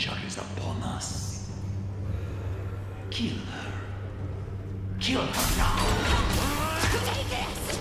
danger is upon us. Kill her. Kill her now. Take this!